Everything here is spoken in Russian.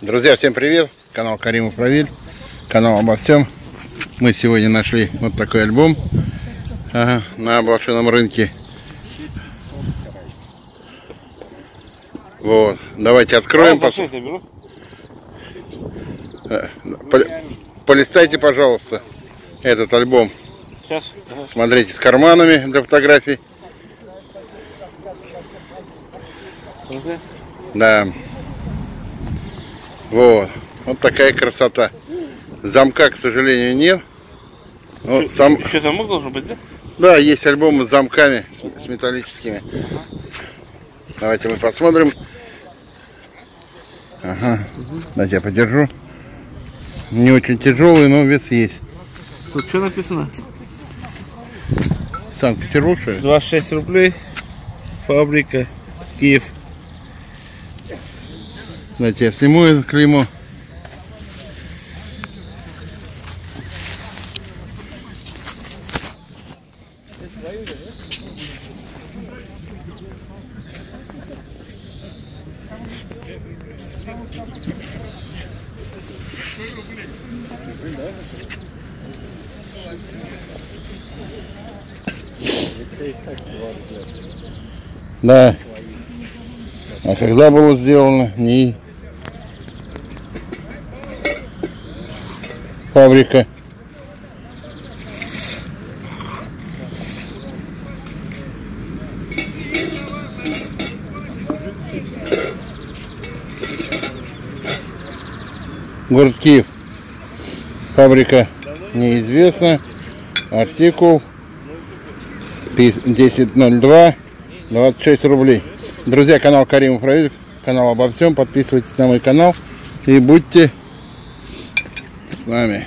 Друзья, всем привет! Канал Каримов Правиль, канал обо всем. Мы сегодня нашли вот такой альбом ага, на блошином рынке. Вот, давайте откроем. А, пос- э, пол- Полистайте, пожалуйста, этот альбом. Сейчас. Смотрите, с карманами для фотографий. Да. Вот. Вот такая красота. Замка, к сожалению, нет. Вот сам, Еще замок должен быть, да? да, есть альбомы с замками, с, с металлическими. Давайте мы посмотрим. Ага. Дайте я подержу. Не очень тяжелый, но вес есть. Тут что написано? Санкт-Петербург, что ли? 26 рублей. Фабрика. Киев. Дайте я сниму это клеймо. Да. А когда было сделано? Не фабрика. Город Киев. Фабрика неизвестна. Артикул 1002 26 рублей. Друзья, канал Каримов Равиль, канал обо всем. Подписывайтесь на мой канал и будьте с нами.